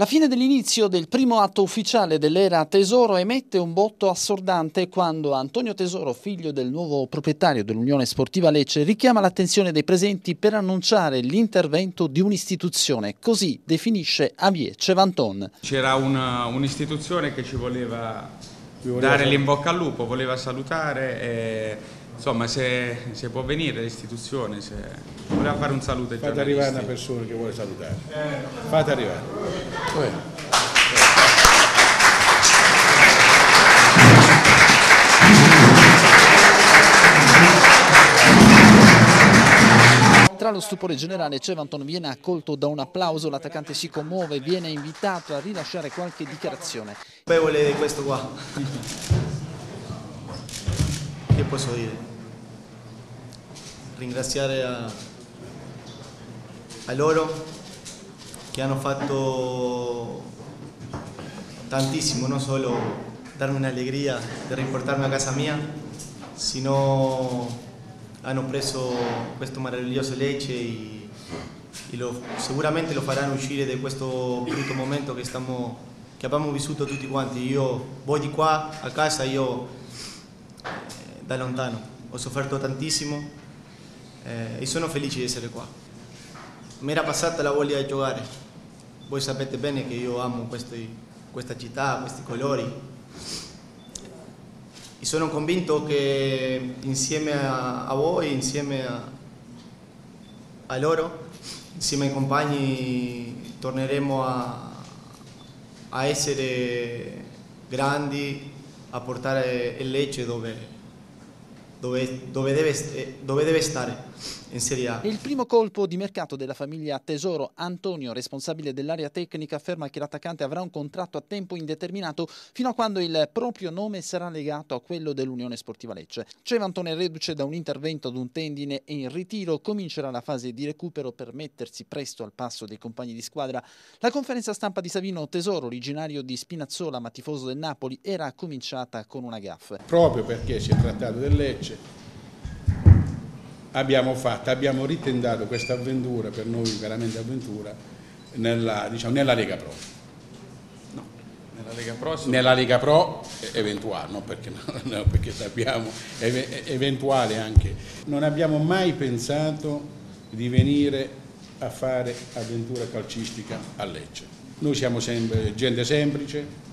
La fine dell'inizio del primo atto ufficiale dell'era Tesoro emette un botto assordante quando Antonio Tesoro, figlio del nuovo proprietario dell'Unione Sportiva Lecce, richiama l'attenzione dei presenti per annunciare l'intervento di un'istituzione, così definisce Avie Cevanton. C'era un'istituzione che ci voleva dare l'inbocca al lupo, voleva salutare insomma se, se può venire l'istituzione, se voleva fare un saluto ai Fate giornalisti. arrivare una persona che vuole salutare. Fate arrivare. Tra lo stupore generale Cevanton viene accolto da un applauso, l'attaccante si commuove e viene invitato a rilasciare qualche dichiarazione. Consapevole di questo qua. Che posso dire? Ringraziare a, a loro che hanno fatto tantissimo, non solo darmi un'allegria di riportarmi a casa mia, sino hanno preso questo meraviglioso Lecce e, e lo- sicuramente lo faranno uscire da questo brutto momento che, stiamo, che abbiamo vissuto tutti quanti. Io voi di qua a casa, io eh, da lontano. Ho sofferto tantissimo eh, e sono felice di essere qua. Mi era passata la voglia di giocare. Voi sapete bene che io amo questi- questa città, questi colori. E sono convinto che insieme a, a voi, insieme a, a loro, insieme ai compagni, torneremo a, a essere grandi, a portare il Lecce dove, dove, dove deve, dove deve stare, in Serie A. Il primo colpo di mercato della famiglia Tesoro, Antonio, responsabile dell'area tecnica, afferma che l'attaccante avrà un contratto a tempo indeterminato fino a quando il proprio nome sarà legato a quello dell'Unione Sportiva Lecce. Cevanton è reduce da un intervento ad un tendine e in ritiro comincerà la fase di recupero per mettersi presto al passo dei compagni di squadra. La conferenza stampa di Savino Tesoro, originario di Spinazzola ma tifoso del Napoli, era cominciata con una gaffe. Proprio perché si è trattato del Lecce, abbiamo fatto, abbiamo ritendato questa avventura, per noi veramente avventura, nella, diciamo, nella Lega Pro. Nella Lega Pro Nella Lega Pro eventuale, no, perché, no, perché sappiamo, eve- eventuale anche. Non abbiamo mai pensato di venire a fare avventura calcistica a Lecce. Noi siamo sempre gente semplice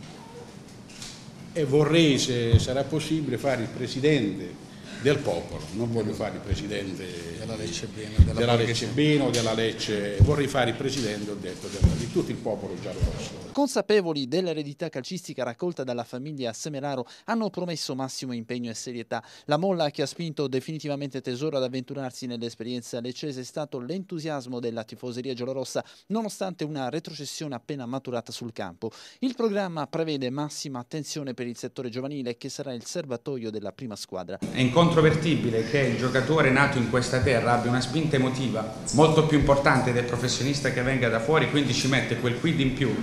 e vorrei, se sarà possibile, fare il presidente del popolo, non voglio fare il presidente Della Lecce Bene, della, della Lecce Bene o della Lecce, vorrei fare il presidente, ho detto, di tutto il popolo giallorosso. Consapevoli dell'eredità calcistica raccolta dalla famiglia Semeraro, hanno promesso massimo impegno e serietà. La molla che ha spinto definitivamente Tesoro ad avventurarsi nell'esperienza leccese è stato l'entusiasmo della tifoseria giallorossa, nonostante una retrocessione appena maturata sul campo. Il programma prevede massima attenzione per il settore giovanile, che sarà il serbatoio della prima squadra. È incontrovertibile che il giocatore nato in questa terra abbia una spinta emotiva molto più importante del professionista che venga da fuori, quindi ci mette quel quid in più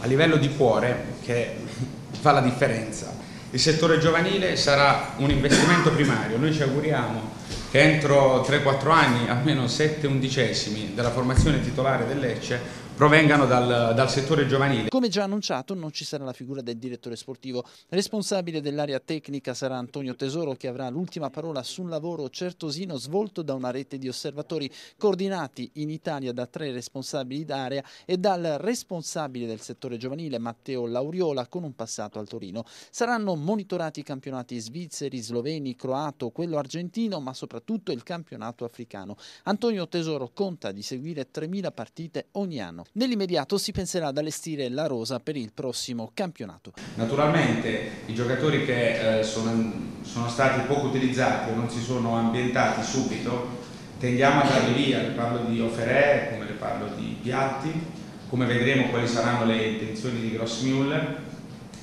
a livello di cuore che fa la differenza. Il settore giovanile sarà un investimento primario, noi ci auguriamo che entro 3-4 anni almeno 7 undicesimi della formazione titolare del Lecce provengano dal, dal settore giovanile. Come già annunciato, non ci sarà la figura del direttore sportivo. Responsabile dell'area tecnica sarà Antonio Tesoro, che avrà l'ultima parola su un lavoro certosino svolto da una rete di osservatori coordinati in Italia da tre responsabili d'area e dal responsabile del settore giovanile Matteo Lauriola con un passato al Torino. Saranno monitorati i campionati svizzeri, sloveni, croato, quello argentino, ma soprattutto il campionato africano. Antonio Tesoro conta di seguire 3.000 partite ogni anno. Nell'immediato si penserà ad allestire la rosa per il prossimo campionato. Naturalmente i giocatori che eh, sono, sono stati poco utilizzati o non si sono ambientati subito tendiamo a darli via, le parlo di Oferè, come le parlo di Piatti, come vedremo quali saranno le intenzioni di Grossmuller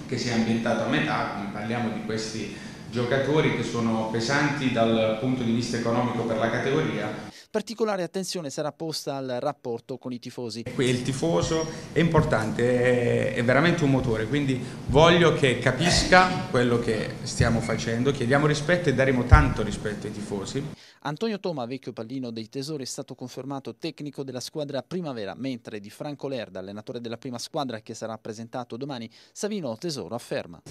che si è ambientato a metà, come parliamo di questi giocatori che sono pesanti dal punto di vista economico per la categoria Particolare attenzione sarà posta al rapporto con i tifosi. Il tifoso è importante, è veramente un motore, quindi voglio che capisca quello che stiamo facendo, chiediamo rispetto e daremo tanto rispetto ai tifosi. Antonio Toma, vecchio pallino dei tesori, è stato confermato tecnico della squadra primavera, mentre di Franco Lerda, allenatore della prima squadra che sarà presentato domani, Savino Tesoro afferma.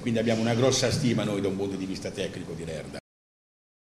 Quindi abbiamo una grossa stima noi da un punto di vista tecnico di Lerda.